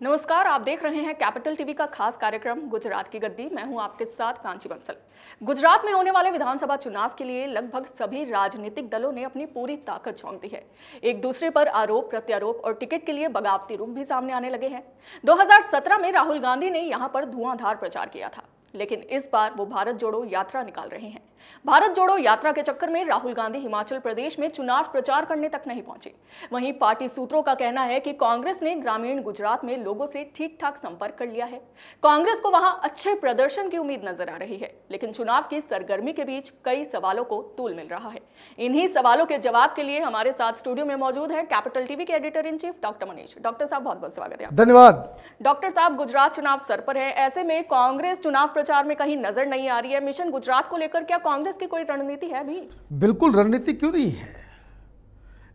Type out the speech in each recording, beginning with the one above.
नमस्कार, आप देख रहे हैं कैपिटल टीवी का खास कार्यक्रम, गुजरात की गद्दी। मैं हूँ आपके साथ कांची बंसल। गुजरात में होने वाले विधानसभा चुनाव के लिए लगभग सभी राजनीतिक दलों ने अपनी पूरी ताकत झोंक दी है। एक दूसरे पर आरोप, प्रत्यारोप और टिकट के लिए बगावती रूप भी सामने आने लगे हैं। 2017 में राहुल गांधी ने यहाँ पर धुआंधार प्रचार किया था, लेकिन इस बार वो भारत जोड़ो यात्रा निकाल रहे हैं। भारत जोड़ो यात्रा के चक्कर में राहुल गांधी हिमाचल प्रदेश में चुनाव प्रचार करने तक नहीं पहुँचे। वहीं पार्टी सूत्रों का कहना है कि कांग्रेस ने ग्रामीण गुजरात में लोगों से ठीक ठाक संपर्क कर लिया है। कांग्रेस को वहाँ अच्छे प्रदर्शन की उम्मीद नज़र आ रही है लेकिन चुनाव की सरगर्मी के बीच कई सवालों को तूल मिल रहा है। इन्हीं सवालों के जवाब के लिए हमारे साथ स्टूडियो में मौजूद है कैपिटल टीवी के editor in chief doctor Manish. Doctor साहब बहुत बहुत स्वागत है धन्यवाद। डॉक्टर साहब गुजरात चुनाव सर पर है। ऐसे में कांग्रेस चुनाव प्रचार में कहीं नज़र नहीं आ रही है। मिशन गुजरात को लेकर क्या कांग्रेस की कोई रणनीति है भी? बिल्कुल रणनीति क्यों नहीं है?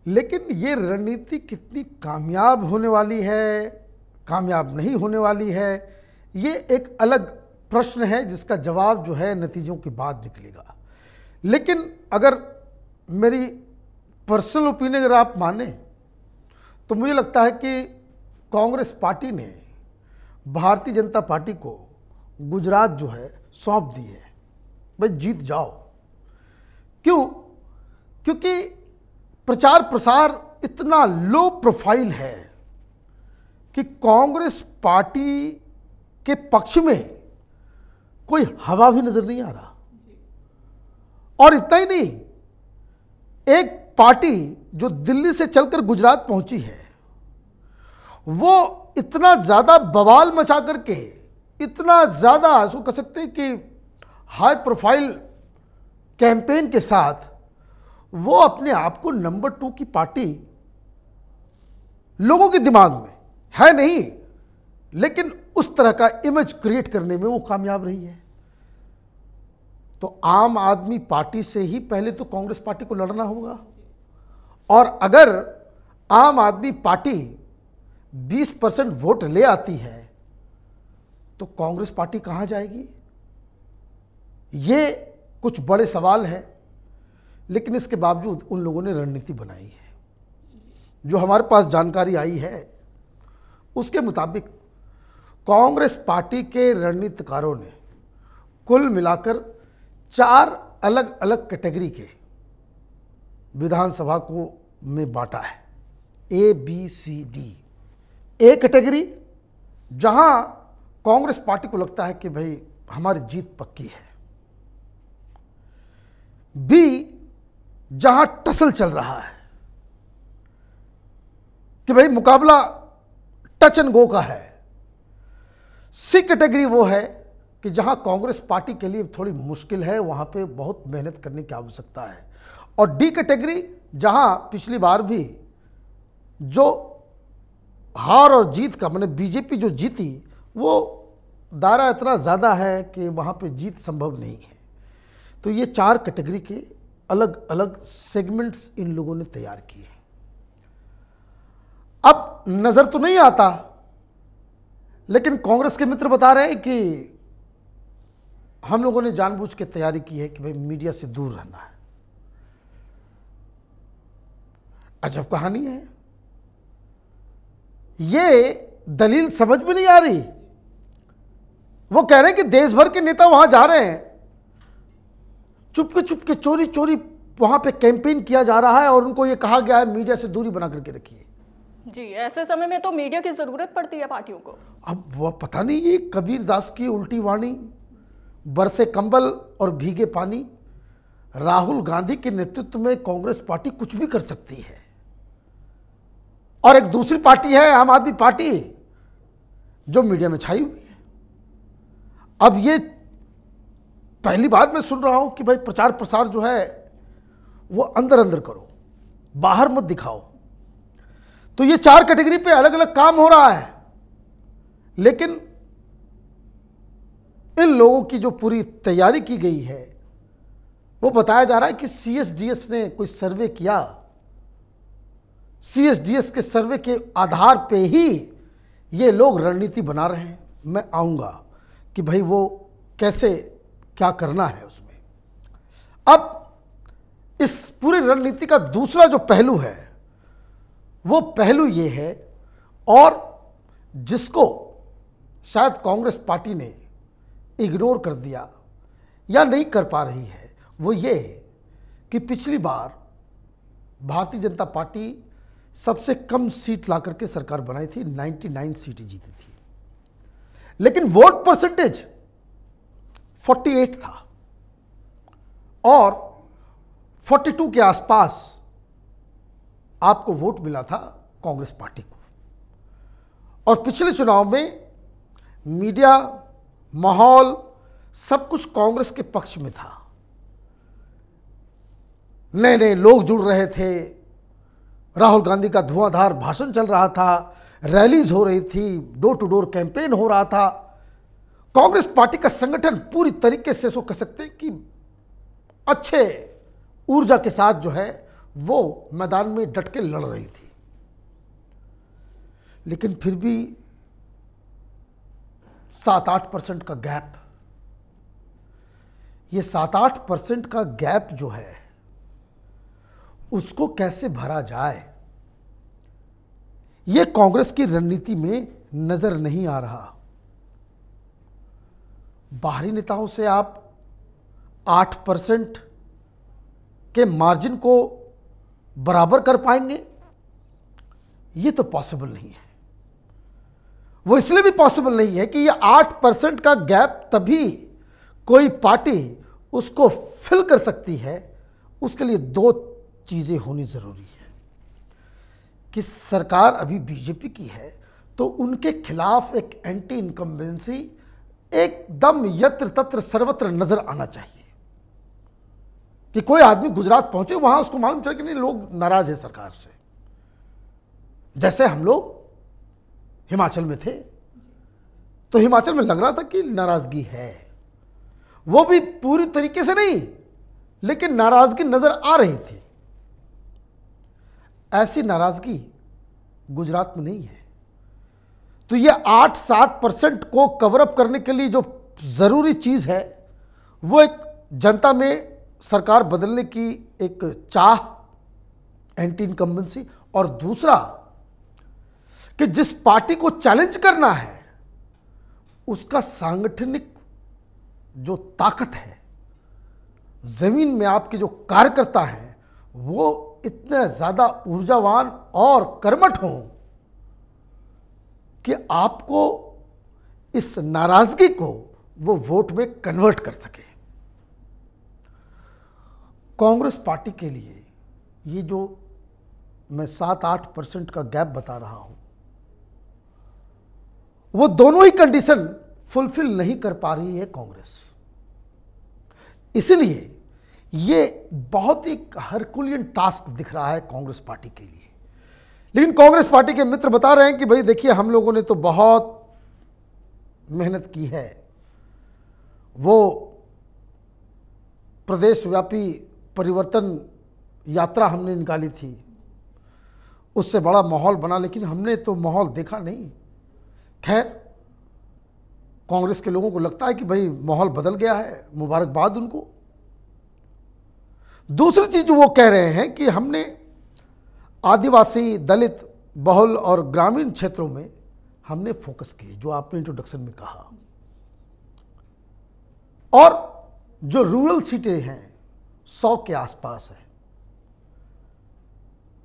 लेकिन ये रणनीति कितनी कामयाब होने वाली है, कामयाब नहीं होने वाली है, ये एक अलग प्रश्न है जिसका जवाब जो है नतीजों के बाद निकलेगा। लेकिन अगर मेरी पर्सनल ओपिनियन अगर आप माने तो मुझे लगता है कि कांग्रेस पार्टी ने भारतीय जनता पार्टी को गुजरात जो है सौंप दी है। भाई जीत जाओ। क्यों? क्योंकि प्रचार प्रसार इतना लो प्रोफ़ाइल है कि कांग्रेस पार्टी के पक्ष में कोई हवा भी नज़र नहीं आ रहा। और इतना ही नहीं, एक पार्टी जो दिल्ली से चलकर गुजरात पहुँची है, वो इतना ज़्यादा बवाल मचा करके, इतना ज़्यादा, इसको कह सकते हैं कि हाई प्रोफ़ाइल कैंपेन के साथ वो अपने आप को नंबर टू की पार्टी लोगों के दिमाग में है नहीं, लेकिन उस तरह का इमेज क्रिएट करने में वो कामयाब रही है। तो आम आदमी पार्टी से ही पहले तो कांग्रेस पार्टी को लड़ना होगा। और अगर आम आदमी पार्टी 20 परसेंट वोट ले आती है तो कांग्रेस पार्टी कहाँ जाएगी? ये कुछ बड़े सवाल हैं, लेकिन इसके बावजूद उन लोगों ने रणनीति बनाई है। जो हमारे पास जानकारी आई है, उसके मुताबिक कांग्रेस पार्टी के रणनीतिकारों ने कुल मिलाकर चार अलग अलग कैटेगरी के विधानसभा को में बांटा है। A B C D A category, जहाँ कांग्रेस पार्टी को लगता है कि भाई, हमारी जीत पक्की है। बी, जहाँ टसल चल रहा है कि भाई मुकाबला टच एंड गो का है। सी कैटेगरी वो है कि जहाँ कांग्रेस पार्टी के लिए थोड़ी मुश्किल है, वहाँ पे बहुत मेहनत करने की आवश्यकता है। और डी कैटेगरी, जहाँ पिछली बार भी जो हार और जीत का, मैंने बीजेपी जो जीती, वो दायरा इतना ज़्यादा है कि वहाँ पे जीत संभव नहीं है। तो ये चार कैटेगरी के अलग अलग सेगमेंट्स इन लोगों ने तैयार किए अब नज़र तो नहीं आता, लेकिन कांग्रेस के मित्र बता रहे हैं कि हम लोगों ने जानबूझ के तैयारी की है कि भाई मीडिया से दूर रहना है। अजब कहानी है। ये दलील समझ में नहीं आ रही। वो कह रहे हैं कि देश भर के नेता वहाँ जा रहे हैं। चुपके चुपके चोरी चोरी वहाँ पे कैंपेन किया जा रहा है और उनको ये कहा गया है मीडिया से दूरी बना करके रखिए। जी ऐसे समय में तो मीडिया की ज़रूरत पड़ती है पार्टियों को। अब वह पता नहीं ये कबीर दास की उल्टी वाणी बरसे कंबल और भीगे पानी राहुल गांधी के नेतृत्व में कांग्रेस पार्टी कुछ भी कर सकती है। और एक दूसरी पार्टी है आम आदमी पार्टी जो मीडिया में छाई हुई है। अब ये पहली बार मैं सुन रहा हूँ कि भाई प्रचार प्रसार जो है, वो अंदर अंदर करो, बाहर मत दिखाओ। तो ये चार कैटेगरी पे अलग अलग काम हो रहा है, लेकिन इन लोगों की जो पूरी तैयारी की गई है, वो बताया जा रहा है कि सीएसडीएस ने कोई सर्वे किया। सीएसडीएस के सर्वे के आधार पे ही ये लोग रणनीति बना रहे हैं। मैं आऊँगा कि भाई वो कैसे क्या करना है उसमें? अब इस पूरी रणनीति का दूसरा जो पहलू है, वो पहलू ये है, और जिसको शायद कांग्रेस पार्टी ने इग्नोर कर दिया या नहीं कर पा रही है, वो ये है कि पिछली बार भारतीय जनता पार्टी सबसे कम सीट ला करके सरकार बनाई थी 99 सीटें जीती थी। लेकिन वोट परसेंटेज 48 था। और 42 के आसपास आपको वोट मिला था कांग्रेस पार्टी को। और पिछले चुनाव में मीडिया, माहौल सब कुछ कांग्रेस के पक्ष में था। नए नए लोग जुड़ रहे थे। राहुल गांधी का धुआंधार भाषण चल रहा था। रैलीज हो रही थी। डोर टू डोर कैंपेन हो रहा था। कांग्रेस पार्टी का संगठन पूरी तरीके से इसको कह सकते हैं कि अच्छे ऊर्जा के साथ जो है, वो मैदान में डट के लड़ रही थी। लेकिन फिर भी सात आठ परसेंट का गैप। ये सात आठ परसेंट का गैप जो है, उसको कैसे भरा जाए? ये कांग्रेस की रणनीति में नज़र नहीं आ रहा। बाहरी नेताओं से आप आठ परसेंट के मार्जिन को बराबर कर पाएँगे? ये तो पॉसिबल नहीं है। वो इसलिए भी पॉसिबल नहीं है कि ये आठ परसेंट का गैप तभी कोई पार्टी उसको फिल कर सकती है। उसके लिए दो चीज़ें होनी ज़रूरी है। कि सरकार अभी बीजेपी की है तो उनके खिलाफ एक एंटी इनकम्बेंसी एकदम यत्र तत्र सर्वत्र नज़र आना चाहिए। कि कोई आदमी गुजरात पहुँचे, वहाँ उसको मालूम चले कि नहीं, लोग नाराज़ है सरकार से। जैसे हम लोग हिमाचल में थे तो हिमाचल में लग रहा था कि नाराज़गी है। वो भी पूरी तरीके से नहीं, लेकिन नाराज़गी नज़र आ रही थी। ऐसी नाराज़गी गुजरात में नहीं है। तो ये आठ सात परसेंट को कवरअप करने के लिए जो ज़रूरी चीज़ है, वो एक जनता में सरकार बदलने की एक चाह एंटी इनकम्बेंसी और दूसरा कि जिस पार्टी को चैलेंज करना है, उसका सांगठनिक जो ताकत है, ज़मीन में आपके जो कार्यकर्ता हैं, वो इतने ज़्यादा ऊर्जावान और कर्मठ हों कि आपको इस नाराज़गी को वो वोट में कन्वर्ट कर सके। कांग्रेस पार्टी के लिए ये जो मैं सात आठ परसेंट का गैप बता रहा हूँ, वो दोनों ही कंडीशन फुलफिल नहीं कर पा रही है कांग्रेस। इसलिए ये बहुत ही हरकुलियन टास्क दिख रहा है कांग्रेस पार्टी के लिए। लेकिन कांग्रेस पार्टी के मित्र बता रहे हैं कि भाई देखिए, हम लोगों ने तो बहुत मेहनत की है। वो प्रदेशव्यापी परिवर्तन यात्रा हमने निकाली थी। उससे बड़ा माहौल बना, लेकिन हमने तो माहौल देखा नहीं। खैर, कांग्रेस के लोगों को लगता है कि भाई माहौल बदल गया है, मुबारकबाद उनको। दूसरी चीज़ जो वो कह रहे हैं कि हमने आदिवासी, दलित, बहुल और ग्रामीण क्षेत्रों में हमने फोकस किए जो आपने इंट्रोडक्शन में कहा। और जो रूरल सीटें हैं, सौ के आसपास है।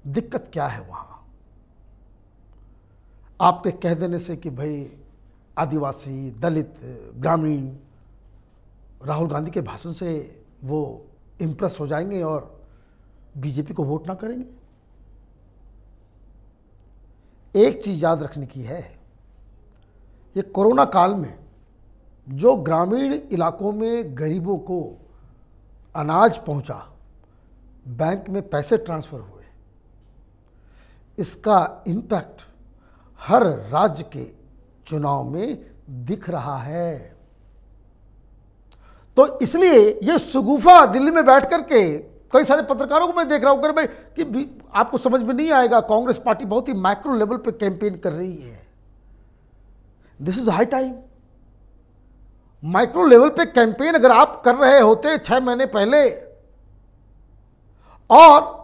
दिक्कत क्या है वहाँ? आपके कह देने से कि भाई, आदिवासी, दलित, ग्रामीण, राहुल गांधी के भाषण से वो इम्प्रेस हो जाएँगे और बीजेपी को वोट ना करेंगे? एक चीज़ याद रखने की है। ये कोरोना काल में जो ग्रामीण इलाकों में गरीबों को अनाज पहुँचा, बैंक में पैसे ट्रांसफ़र हुए, इसका इम्पैक्ट हर राज्य के चुनाव में दिख रहा है। तो इसलिए ये सुगुफा दिल्ली में बैठ करके कई सारे पत्रकारों को मैं देख रहा हूँ कर भाई कि आपको समझ में नहीं आएगा, कांग्रेस पार्टी बहुत ही माइक्रो लेवल पे कैंपेन कर रही है। This is high time micro level पे कैंपेन अगर आप कर रहे होते छह महीने पहले, और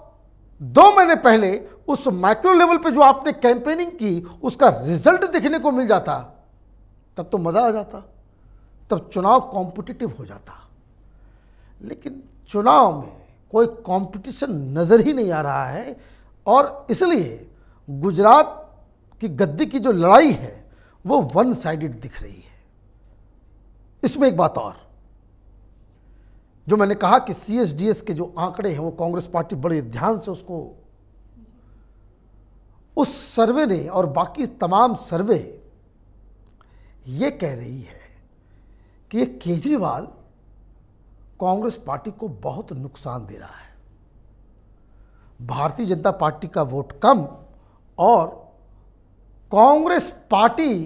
दो महीने पहले उस माइक्रो लेवल पे जो आपने कैंपेनिंग की, उसका रिज़ल्ट देखने को मिल जाता, तब तो मज़ा आ जाता, तब चुनाव कॉम्पिटिटिव हो जाता। लेकिन चुनाव में कोई कंपटीशन नज़र ही नहीं आ रहा है। और इसलिए गुजरात की गद्दी की जो लड़ाई है, वो वन साइडेड दिख रही है। इसमें एक बात और, जो मैंने कहा कि सीएसडीएस के जो आंकड़े हैं, वो कांग्रेस पार्टी बड़े ध्यान से उसको, उस सर्वे ने और बाकी तमाम सर्वे ये कह रही है कि ये केजरीवाल कांग्रेस पार्टी को बहुत नुकसान दे रहा है। भारतीय जनता पार्टी का वोट कम और कांग्रेस पार्टी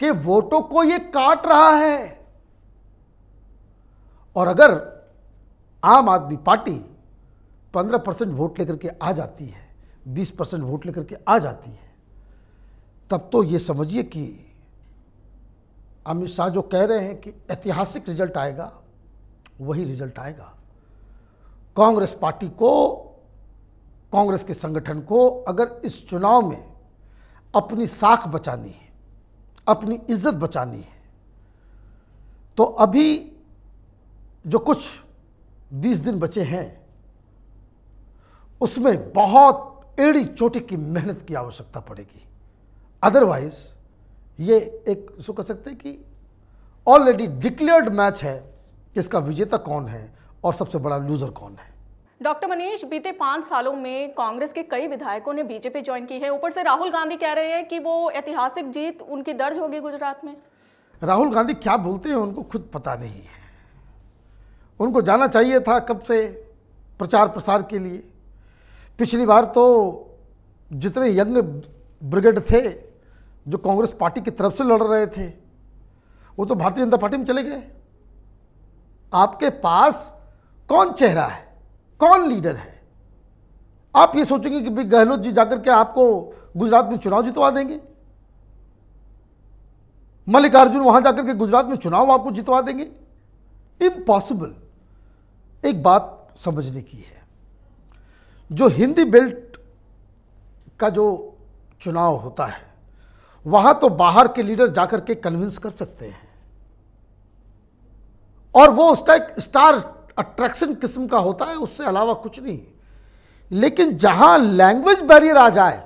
के वोटों को ये काट रहा है। और अगर आम आदमी पार्टी 15 परसेंट वोट लेकर के आ जाती है 20 परसेंट वोट लेकर के आ जाती है, तब तो ये समझिए कि अमित शाह जो कह रहे हैं कि ऐतिहासिक रिज़ल्ट आएगा वही रिज़ल्ट आएगा। कांग्रेस पार्टी को, कांग्रेस के संगठन को अगर इस चुनाव में अपनी साख बचानी है, अपनी इज़्ज़त बचानी है तो अभी जो कुछ 20 दिन बचे हैं, उसमें बहुत एड़ी चोटी की मेहनत की आवश्यकता पड़ेगी। अदरवाइज़ ये एक उसको कह सकते हैं कि ऑलरेडी डिक्लेयर्ड मैच है। कि इसका विजेता कौन है और सबसे बड़ा लूजर कौन है। डॉक्टर मनीष बीते पाँच सालों में कांग्रेस के कई विधायकों ने बीजेपी ज्वाइन की है। ऊपर से राहुल गांधी कह रहे हैं कि वो ऐतिहासिक जीत उनकी दर्ज होगी गुजरात में। राहुल गांधी क्या बोलते हैं उनको खुद पता नहीं है। उनको जाना चाहिए था कब से प्रचार प्रसार के लिए। पिछली बार तो जितने यंग ब्रिगेड थे जो कांग्रेस पार्टी की तरफ़ से लड़ रहे थे वो तो भारतीय जनता पार्टी में चले गए। आपके पास कौन चेहरा है? कौन लीडर है? आप ये सोचेंगे कि भाई गहलोत जी जाकर के आपको गुजरात में चुनाव जितवा देंगे। मल्लिकार्जुन वहाँ जाकर के गुजरात में चुनाव आपको जितवा देंगे। इम्पॉसिबल एक बात समझने की है। जो हिंदी बेल्ट का जो चुनाव होता है, वहाँ तो बाहर के लीडर जाकर के कन्विंस कर सकते हैं। और वो उसका एक स्टार अट्रैक्शन किस्म का होता है, उससे अलावा कुछ नहीं लेकिन जहाँ लैंग्वेज बैरियर आ जाए,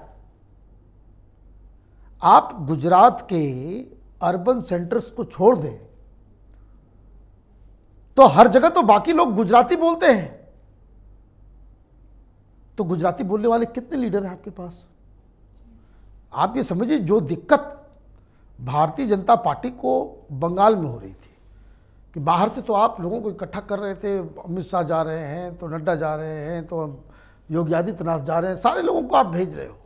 आप गुजरात के अर्बन सेंटर्स को छोड़ दें तो हर जगह तो बाकी लोग गुजराती बोलते हैं। तो गुजराती बोलने वाले कितने लीडर हैं आपके पास? आप ये समझिए, जो दिक्कत भारतीय जनता पार्टी को बंगाल में हो रही थी कि बाहर से तो आप लोगों को इकट्ठा कर रहे थे, अमित शाह जा रहे हैं तो नड्डा जा रहे हैं तो योगी आदित्यनाथ जा रहे हैं, सारे लोगों को आप भेज रहे हो।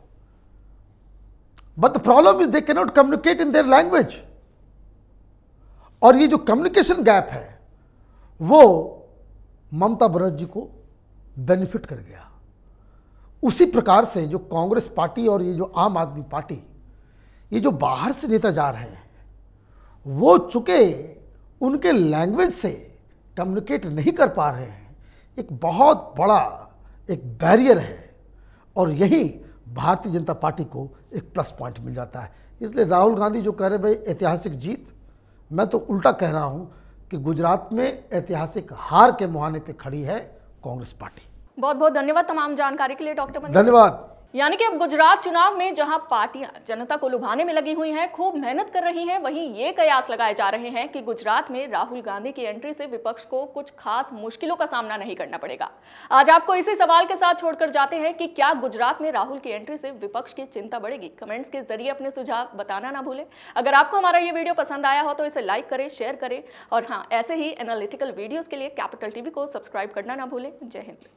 But the problem is they cannot communicate in their language और ये जो कम्युनिकेशन गैप है, वो ममता बनर्जी को बेनिफिट कर गया। उसी प्रकार से जो कांग्रेस पार्टी और ये जो आम आदमी पार्टी, ये जो बाहर से नेता जा रहे हैं, वो चुके उनके लैंग्वेज से कम्युनिकेट नहीं कर पा रहे हैं। एक बहुत बड़ा एक बैरियर है। और यही भारतीय जनता पार्टी को एक प्लस पॉइंट मिल जाता है। इसलिए राहुल गांधी जो कह रहे भाई ऐतिहासिक जीत। मैं तो उल्टा कह रहा हूँ कि गुजरात में ऐतिहासिक हार के मुहाने पे खड़ी है कांग्रेस पार्टी। बहुत बहुत धन्यवाद तमाम जानकारी के लिए डॉक्टर धन्यवाद। यानी कि अब गुजरात चुनाव में जहाँ पार्टियाँ जनता को लुभाने में लगी हुई हैं, खूब मेहनत कर रही हैं, वहीं ये कयास लगाए जा रहे हैं कि गुजरात में राहुल गांधी की एंट्री से विपक्ष को कुछ खास मुश्किलों का सामना नहीं करना पड़ेगा। आज आपको इसी सवाल के साथ छोड़कर जाते हैं कि क्या गुजरात में राहुल की एंट्री से विपक्ष की चिंता बढ़ेगी? कमेंट्स के ज़रिए अपने सुझाव बताना ना भूलें। अगर आपको हमारा ये वीडियो पसंद आया हो तो इसे लाइक करें शेयर करें, और हाँ ऐसे ही एनालिटिकल वीडियोज़ के लिए कैपिटल टीवी को सब्सक्राइब करना ना भूलें। जय हिंद।